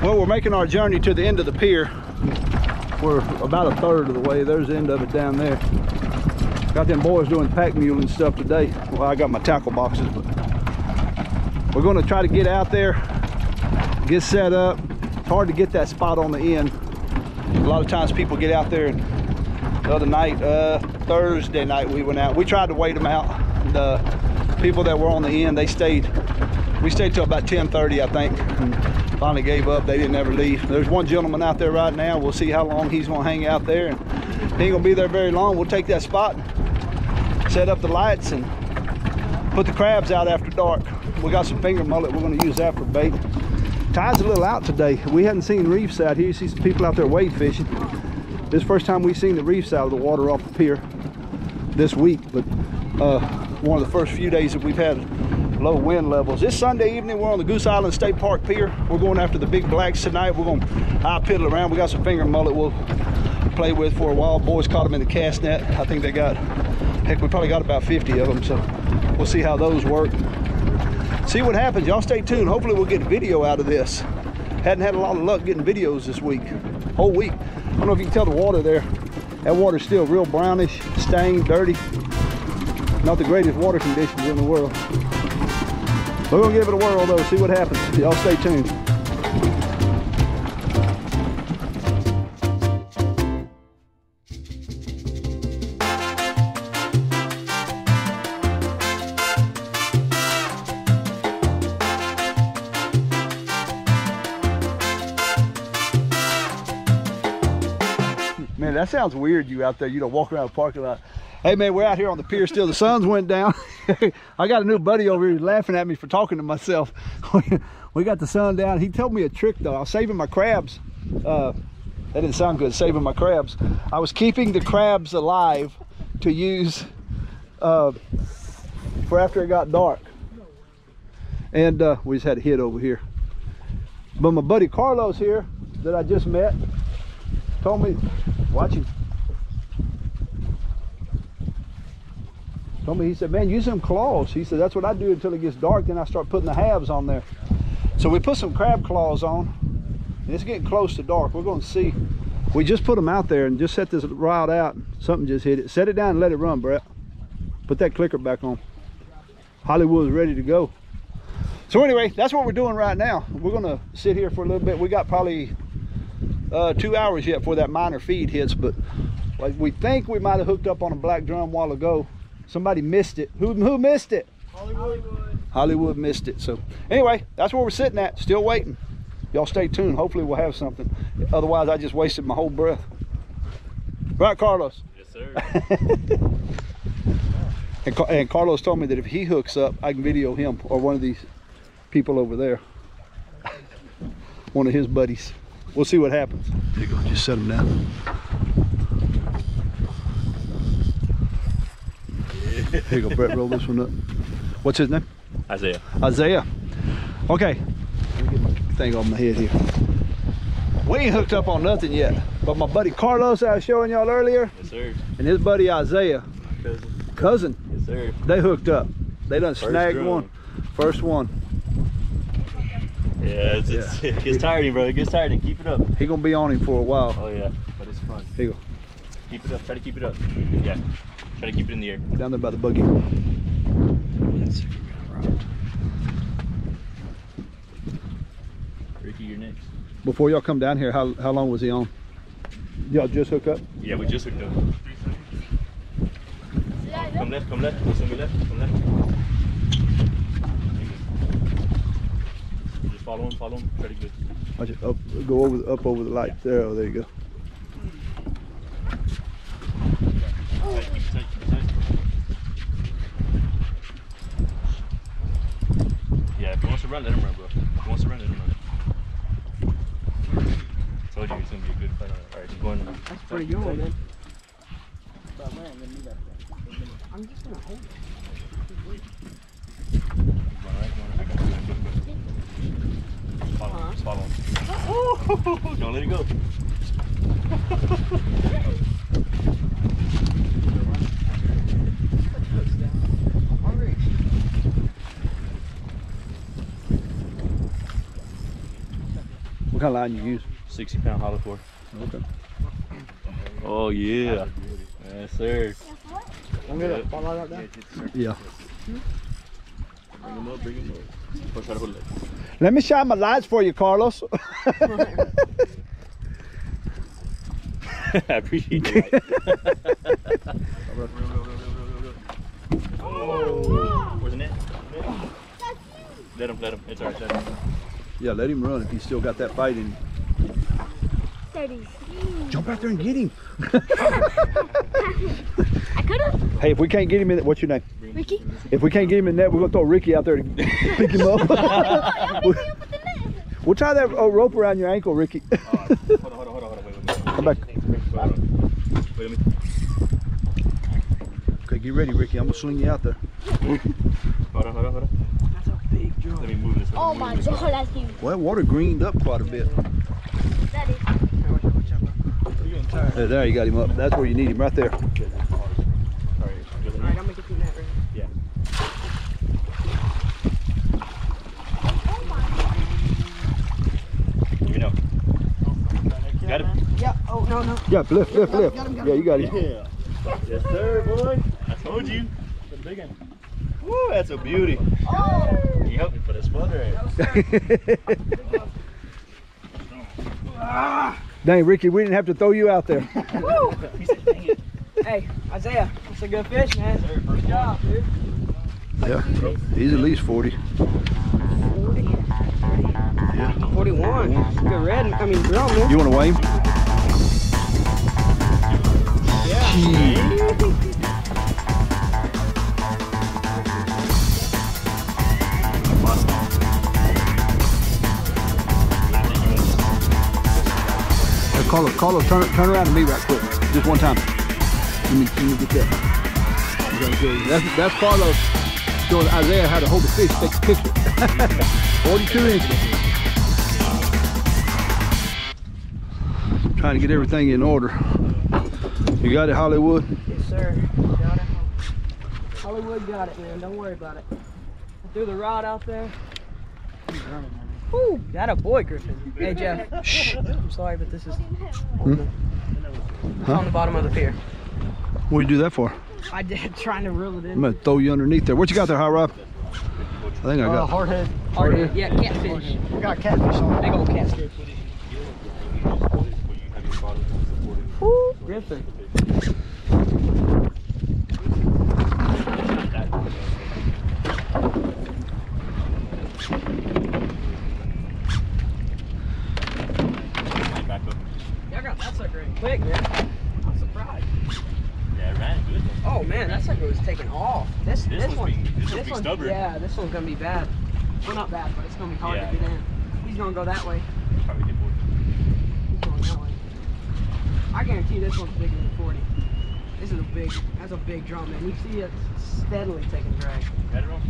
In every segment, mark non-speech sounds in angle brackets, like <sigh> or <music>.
Well, we're making our journey to the end of the pier. We're about a third of the way. There's the end of it down there. Got them boys doing pack mule and stuff today. Well, I got my tackle boxes, but we're gonna try to get out there, get set up. It's hard to get that spot on the end. A lot of times people get out there and the other night, uh, Thursday night we went out. We tried to wait them out. The people that were on the end, they stayed. We stayed till about 10:30, I think. Finally gave up. They didn't ever leave. There's one gentleman out there right now. We'll see how long he's gonna hang out there. And he ain't gonna be there very long. We'll take that spot, set up the lights, and put the crabs out after dark. We got some finger mullet. We're gonna use that for bait. Tide's a little out today. We hadn't seen reefs out here. You see some people out there wade fishing. This first time we've seen the reefs out of the water off the pier this week, but uh, one of the first few days that we've had low wind levels. This Sunday evening, we're on the Goose Island State Park Pier. We're going after the big blacks tonight. We're gonna high piddle around. We got some finger mullet we'll play with for a while. Boys caught them in the cast net. I think they got, heck, we probably got about 50 of them, so we'll see how those work. See what happens. Y'all stay tuned. Hopefully we'll get a video out of this. Hadn't had a lot of luck getting videos this week, whole week. I don't know if you can tell the water there. That water's still real brownish, stained, dirty. Not the greatest water conditions in the world. We're gonna give it a whirl though, see what happens. Y'all stay tuned. Man, that sounds weird you out there, you know, walking around the parking lot. Hey man, we're out here on the pier still. The sun's went down. <laughs> <laughs> I got a new buddy over here laughing at me for talking to myself. <laughs> we got the sun down. He told me a trick though. I was saving my crabs. Uh, that didn't sound good, saving my crabs. I was keeping the crabs alive to use uh, for after it got dark. And uh, we just had a hit over here. But my buddy Carlos here that I just met told me, watch him. Told me, he said, man, use them claws. He said, that's what I do until it gets dark. Then I start putting the halves on there. So we put some crab claws on. And it's getting close to dark. We're going to see. We just put them out there and just set this rod out. Something just hit it. Set it down and let it run, Brett. Put that clicker back on. Hollywood's ready to go. So anyway, that's what we're doing right now. We're going to sit here for a little bit. We got probably uh, two hours yet before that minor feed hits, but like we think we might have hooked up on a black drum while ago. Somebody missed it. Who, who missed it? Hollywood. Hollywood missed it. So anyway, that's where we're sitting at, still waiting. Y'all stay tuned. Hopefully we'll have something. Otherwise, I just wasted my whole breath. Right, Carlos? Yes, sir. <laughs> And, Car- and Carlos told me that if he hooks up, I can video him or one of these people over there. <laughs> one of his buddies. We'll see what happens. There you go. Just set him down. Here you go, Brett. Roll this one up. What's his name? Isaiah. Isaiah. Okay. Let me get my thing on my head here. We ain't hooked up on nothing yet. But my buddy Carlos I was showing y'all earlier Yes, sir. and his buddy Isaiah, Cousin. cousin, Yes, sir. they hooked up. They done First snagged drum. one. First one. Yeah, it's, it's, it gets tiring, bro. It gets tiring. Keep it up. He gonna be on him for a while. Oh, yeah. But it's fun. Here you go. Keep it up. Try to keep it up. Yeah. Try to keep it in the air. Down there by the buggy. Ricky, you're next. Before y'all come down here, how, how long was he on? Y'all just hook up? Yeah, we just hooked up. Come left, come left. Listen, me left. Come left. Just follow him, follow him. Pretty good. Watch it. Up, go over up over the light. There, oh, there you go. Tight, keep it tight, keep it tight. Yeah, if he wants to run, let him run, bro. If he wants to run, let him run. Told you it's gonna be a good fight. Alright, he's going. That's pretty good man. Man, I'm gonna need that. I'm just gonna hold it. He's going right, going right. I got you. Go, go. Follow him, just follow <laughs> him. Don't let it go. <laughs> What kind of line you use? 60 pound hollow core. Okay. Oh yeah. Yes sir. I'm gonna fall out like that. Yeah. Bring him up, bring him up. Push out of the Let me shine my lights for you, Carlos. <laughs> <laughs> I appreciate that. <laughs> oh, where's the net? net? Let him, let him. It's alright, let him. Yeah, let him run if he's still got that fight in him. Thirty. Jump out there and get him. <laughs> I could have. Hey, if we can't get him in, what's your name? Ricky. If we can't get him in net, we're gonna throw Ricky out there to <laughs> pick him up. we'll, we'll tie that uh, rope around your ankle, Ricky. Hold on, hold on, hold on, hold on. Wait, wait, wait. Come back. Wait, hold on. Wait, let me. Okay, get ready, Ricky. I'm gonna sling you out there. Hold on, hold on, hold on. That's a big drum. Let me move this. Oh my this. god, that's huge. Well, that water greened up quite a bit. That is. Watch out, watch out, bro. There, there, you got him up. That's where you need him, right there. Alright, go to the Alright, net. I'm gonna get you that right Yeah. Let me know. Yeah, oh, no, no. Yeah, lift, lift, lift. Got him, got him. Yeah, you got him. Yeah. Yes, sir, boy. I told you. The big one. Woo, that's a beauty. Oh. You helped me put a sputter in. <laughs> Dang, Ricky, we didn't have to throw you out there. Woo! Said. Hey, Isaiah, that's a good fish, man. Sir, first job, dude. Yeah, he's at least 40. 40. 41. Good red, I mean, drum, man. You want to weigh him? Hey, Carlos, Carlos, turn, turn around to me right quick. Just one time. Let me, let me get that. You gotta go. That's, that's Carlos showing Isaiah how to hold the fish, take a picture. <laughs> 42 inches. Trying to get everything in order. You got it, Hollywood? Yes, sir. Got it. Hollywood got it, man. Don't worry about it. I threw the rod out there. Woo, got a boy, Griffin. Hey, Jeff. <laughs> Shh. I'm sorry, but this is Hmm? on the, it's on the bottom of the pier. What do you do that for? I did <laughs> trying to reel it in. I'm gonna throw you underneath there. What you got there, Hot Rod? I think I got Uh, got. hardhead. Hardhead. Yeah, catfish. We got catfish on. Big old catfish. Woo, Griffin. Back up. Y'all got that sucker in quick, man. I'm surprised. Yeah, it ran good. Oh man, that sucker was taking off. This This this, one's one, being- this this one, stubborn. yeah, this one's gonna be bad. Well, not bad, but it's gonna be hard Yeah, to get in. He's gonna go that way. Probably get bored. He's going that way. I guarantee this one's bigger than 40. This is a big, that's a big drum, man. You see it steadily taking drag. It wrong?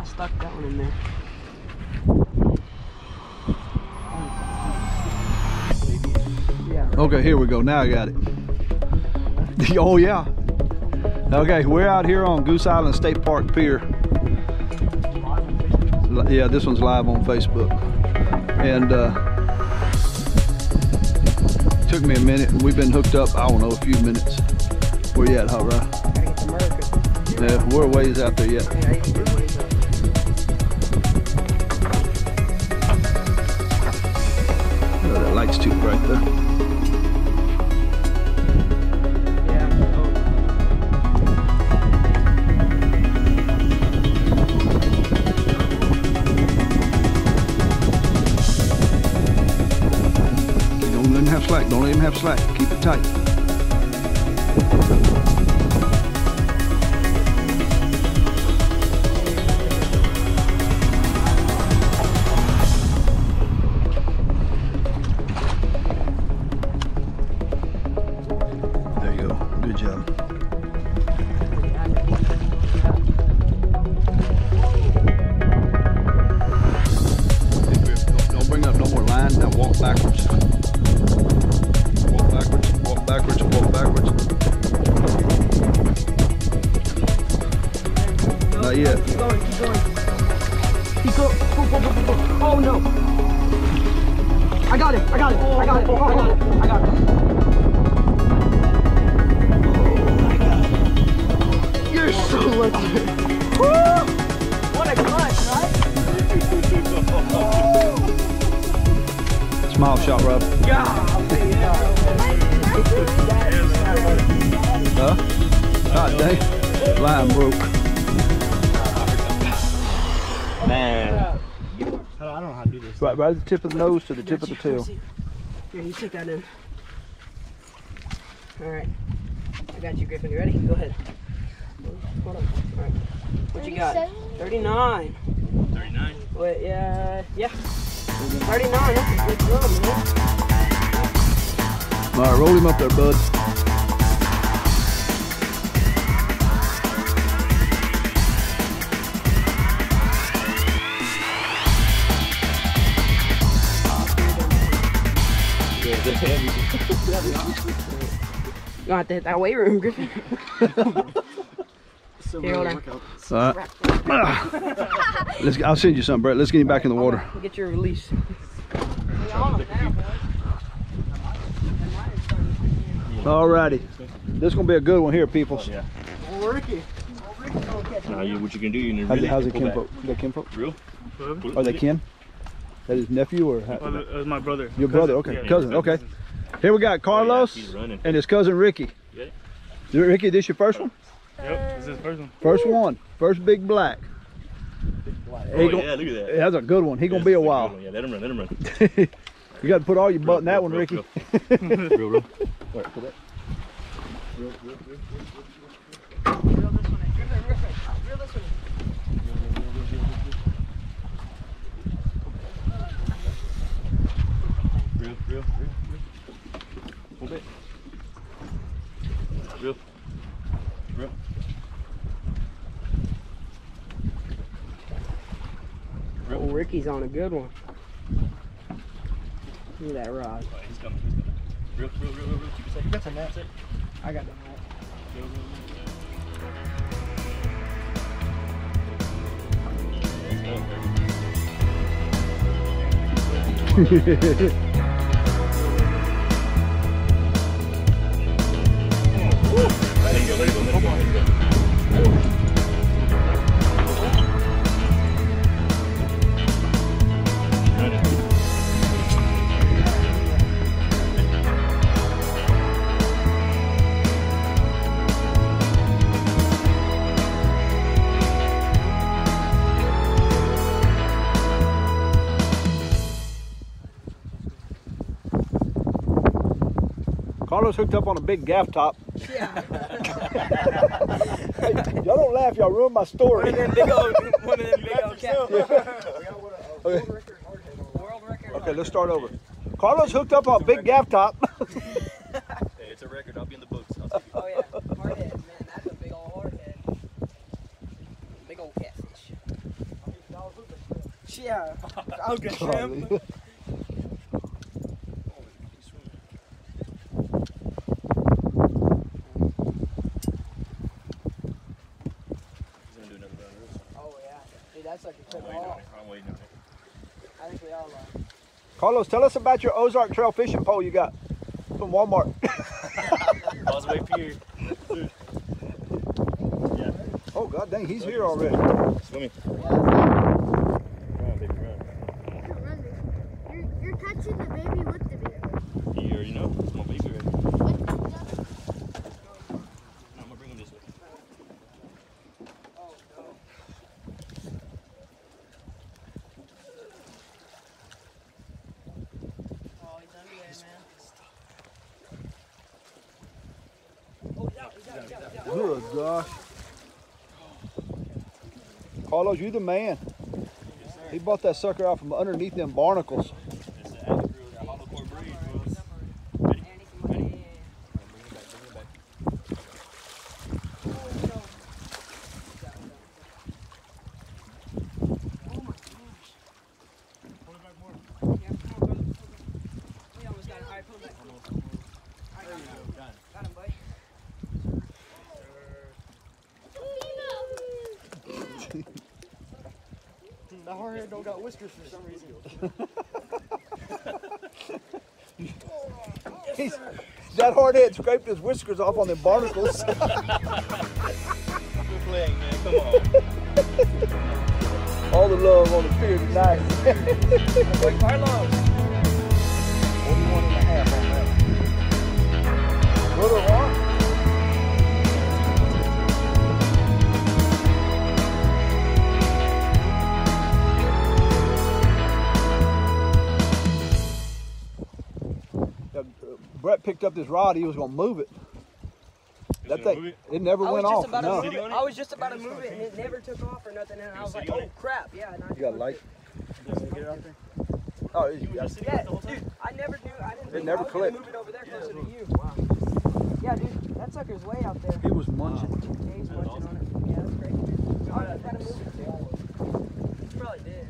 I stuck that one in there. Okay, here we go. Now I got it. <laughs> oh yeah. Okay, we're out here on Goose Island State Park Pier. Yeah, this one's live on Facebook. And uh, took me a minute. We've been hooked up, I don't know, a few minutes. Where you at, Hot Rod? Gotta get to America. Yeah, we're a ways out there yet. Yeah, you can do what he's Oh, that light's too bright there. Don't let him have slack. Keep it tight. Smile shot, Rob. Huh? God dang. Line broke. Man. I don't know how to do this. Right, right at the tip of the nose to the tip of the tail. Here, you take that in. All right. I got you, Griffin. You ready? Go ahead. Hold on. All right. What you got? 39. 39. Wait, yeah, yeah. 39. That's a good drum, man. All right, roll him up there, bud. Yeah, that's heavy. You got to hit that weight room, Griffin. <laughs> Here, hold on. All right. <laughs> Let's. I'll send you something, Brett. Let's get him back in the water. Get your release. All righty. This is gonna be a good one here, people. Oh, yeah. Ricky. Now, you, what you can do, you can How's, really how's it pull kin back. folk? Kinfolk? Real? Are they kin? That his nephew or how- Oh, that was my brother. your brother? Okay, Yeah, cousin. yeah, Okay. Here we got oh, Carlos he's running. and his cousin Ricky. Yeah. Ricky, this your first one? Yep, this is his first one. First one. First big black. Oh, He gon- oh, yeah, look at that. That's a good one. He gonna be a that's good while. one. Yeah, let him run, let him run. <laughs> you got to put all your butt in that one, Real, Ricky. real, real, real. Alright, <laughs> put that- Real, real, real, real. Pull back. Real. Real. Oh, Ricky's on a good one. Look at that rod. Oh, he's coming, he's coming. Real, real, real, real, real. Keep it safe. You got some naps, eh? I got that rod. Real, real, real. He's going, baby. Carlos hooked up on a big gaff top. Yeah. Y'all don't laugh. Y'all ruin my story. big old, one of them big old cats. Okay. Okay, let's start over. Carlos hooked up on a big gaff top. <laughs> Hey, it's a record. I'll be in the books. I'll take it. Oh yeah, hard head, man. That's a big old hard head. Big old catfish. Yeah. I'll get shrimp. He's gonna do another round of this. Oh yeah. Dude, that's like a I'm quick waiting on ball. it. I'm waiting on it. I think we all are. Carlos, tell us about your Ozark Trail fishing pole you got from Walmart. Causeway Pier. Yeah, oh God dang, he's here already. swimming. Run, baby, run. Run, You're, you're touching the baby with the baby. You already know. It's my baby right here. With the No, I'm gonna bring him this way. Oh, he's under there, man. Good gosh. Carlos, you the man. He bought that sucker out from underneath them barnacles. It's the Allen Crew, that hollow core breed. bros. Ready? Ready? Bring it back, bring it back. We almost got it. All right, pull it back. All right, got him. Got him, buddy. The hardhead don't got whiskers for some reason. He's, that hardhead scraped his whiskers off on the barnacles. Good playing, man. Come on. All the love on the pier tonight. Wait, Carlos. 41 Brett picked up this rod. He was gonna move it. Is That it thing, it? it never I went off. No. it. Sitting on it? I was just about to move it, and it never took off or nothing. And I was like, oh it? crap, yeah. And I You got a light? Get it out there. Oh, you got Yeah, dude, I never knew. I didn't. think never I clicked. Move it over there closer to you. Wow. Yeah, dude, that sucker's way out there. He was munching. Yeah, he's munching on it. Yeah, that's crazy. I was trying to move it. He probably did.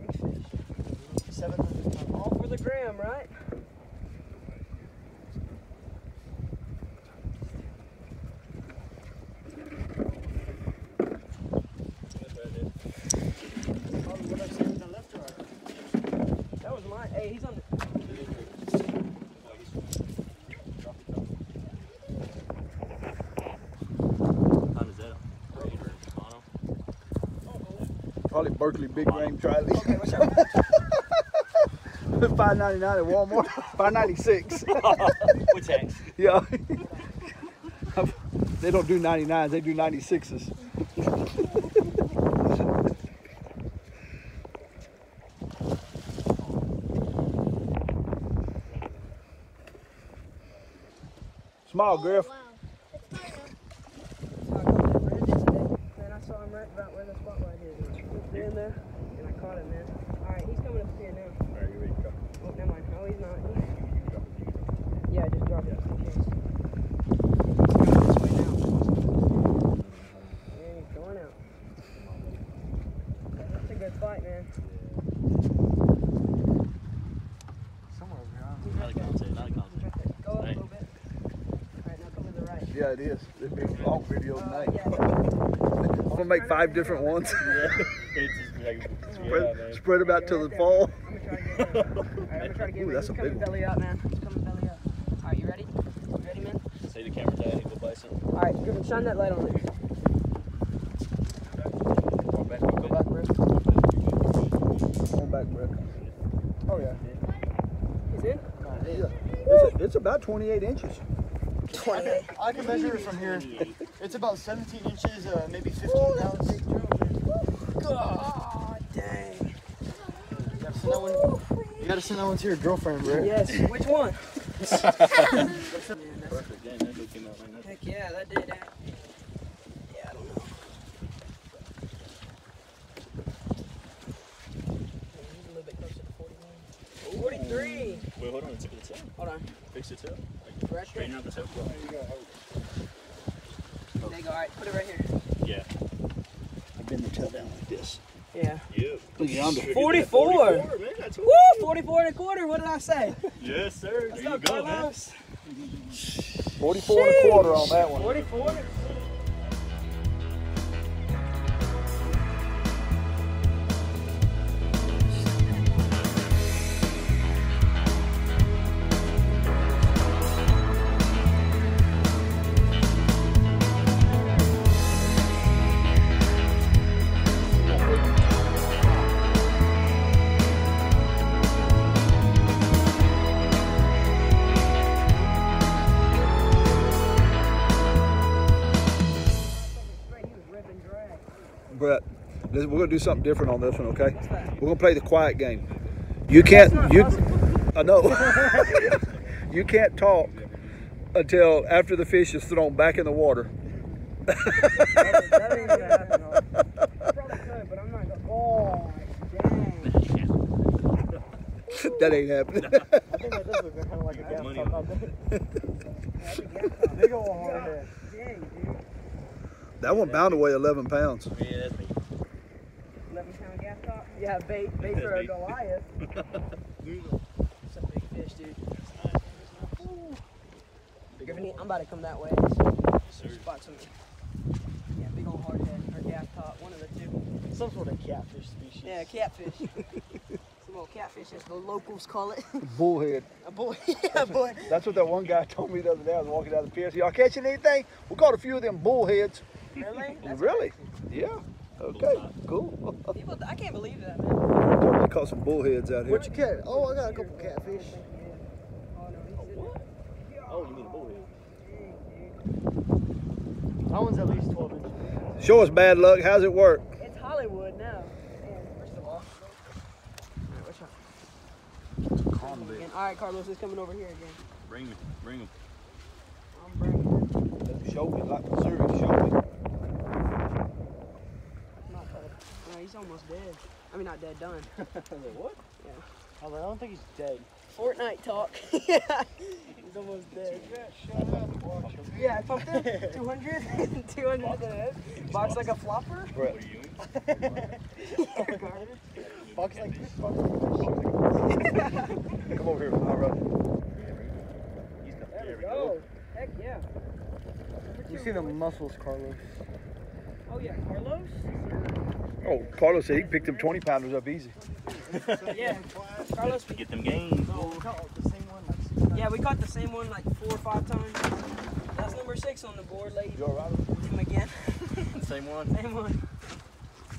Big fish. Seven hundred. All for the gram, right? Oh, what I said, the left or right? That was mine. Hey, he's on the. Time is that? Mono? Probably Berkley Big Game Charlie. Okay, what's up? <laughs> Five ninety nine at Walmart. Five ninety six. <laughs> With tax. Yeah. <laughs> they don't do 99s, they do 96s. Small, Griff. Wow. It's fine. So I caught that red today, and I saw him right about where the spotlight is. He in there, and I caught him, man. All right, he's coming up here now. Alright, you ready to go? Oh, never mind. Oh, he's not. Yeah, just drop it just in case. He's coming this way now. Yeah, he's going out. That's a good fight, man. Somewhere over here. Not a concept, not a concept. Go up a little bit. All right, now come to the right. Yeah, it is. It'd be a long video Uh, tonight. yeah, I'm gonna make five different ones. Yeah. <laughs> It's just like, spread, man. spread them out Yeah, till the fall. I'm gonna try to get <laughs> him. All right, I'm gonna try to get Ooh, that's a big one. belly up, man. He's coming belly up. All right, you ready? You ready, man? Say the camera tag, go buy some. All right, Griffin, shine that light on there. Go back, go Go back, Griff. On back, Brett. Oh yeah. He's in? It's, it's about 28 inches. 28. I can measure it from here. It's about 17 inches, uh, maybe 15 pounds. God dang. You gotta send that one. You gotta send that one to your girlfriend, bro. Yes. Which one? <laughs> Man, that's- Perfect, damn, that came out like that. heck yeah, that did that. Yeah, I don't know. Yeah, he's a little bit closer to 41. 43. Wait, hold on, tip of the tail. Hold on. Fix the tail. Like, Right there. straighten out the tail. There you go. All right, put it right here. Yeah. I've been the tail down like this. Yeah. Yeah. Look yonder. 44. 44, man. That's Woo! 44 and a quarter. What did I say? Yes, sir. Let's there go, you go, man. Carlos. 44 and a quarter on that one. 44. Brett, this- we're gonna do something different on this one, okay? We're gonna play the quiet game. You can't. You. possible. I know. <laughs> you can't talk until after the fish is thrown back in the water. That, that ain't gonna happen. though. I probably could, but I'm not gonna. Oh, dang. that ain't happening. <laughs> I think that does look kind of like a gas money pump on there. That's a gas pump. Big ol' hardhead. Dang, dude. That one bound to weigh 11 pounds. Yeah, that's me. 11 pound gaff top? Yeah, bait, bait for a Goliath. <laughs> It's a big fish, dude. Griffin, I'm about to come that way. Sir. Spot some. Yeah, big old hard head or gaff top. One of the two. Some sort of catfish species. Yeah, catfish. <laughs> Some old catfish, as the locals call it. <laughs> Bullhead. a boy, yeah, boy. That's what that one guy told me the other day. I was walking down the pier. I said, Y'all catching anything? We caught a few of them bullheads. Really? <laughs> That's really? Yeah. Okay. Cool. <laughs> People, I can't believe that, man. totally caught some bullheads out here. What you catch? Oh, I got a couple catfish. Oh, no, he's in it. Oh, you mean a bullhead? That one's at least 12 inches. Show us bad luck. How's it work? It's Hollywood now. First of all. Alright, what's up? Again. Alright, Carlos is coming over here again. Bring me, bring him. I'm bringing him. Show me like Missouri. Show me. not dead. No, he's almost dead. I mean, not dead, done. <laughs> what? Yeah. I, like, I don't think he's dead. Fortnite talk. yeah. <laughs> <laughs> He's almost dead. Yeah, I pumped him. 200. 200 to the head. Box like a flopper. Brett. What are you doing? Box like this. Come over here. I'll run. He's got, There there we go. Heck yeah. You see the muscles, Carlos. Oh yeah, Carlos. Oh, Carlos said he picked them 20 pounders up easy. Yeah, Carlos. We Get them games. No, we caught the same one like six times. Yeah, we caught the same one like four or five times. That's number six on the board, ladies. You all right? Him again. <laughs> Same one. Same one.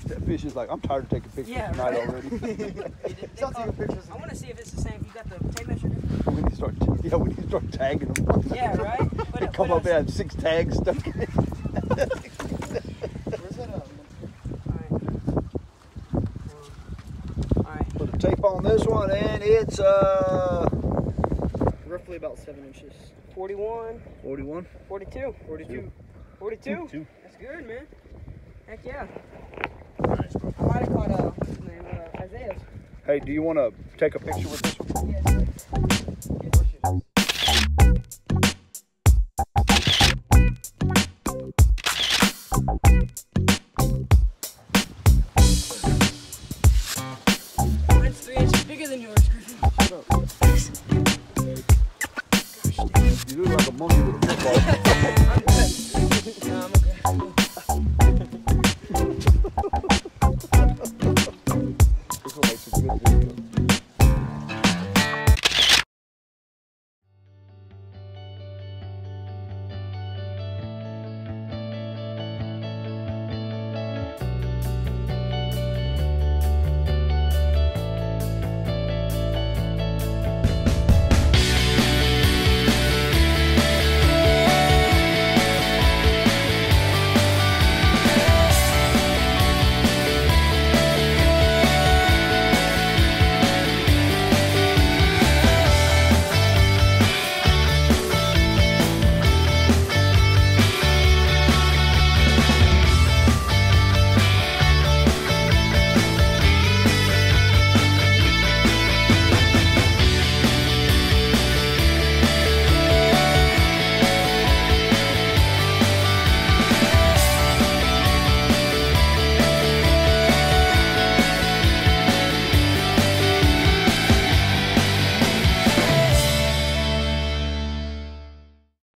That fish is like, I'm tired of taking pictures Yeah, tonight right? already. They <laughs> did- <laughs> they Stop pictures. I want to see if it's the same. You got the tape measure? we need to start, yeah, we need to start tagging them. Yeah, right. Put They it- come up there us- and six tags stuck in it. Where's that? Alright. Alright. Put a tape on this one and it's uh Roughly about seven inches. 41, 41. 42. 42. 42? Two. That's good, man. Heck yeah. Nice, bro. I might have caught uh, name? Uh, Isaiah's. Hey, do you want to take a picture with this one?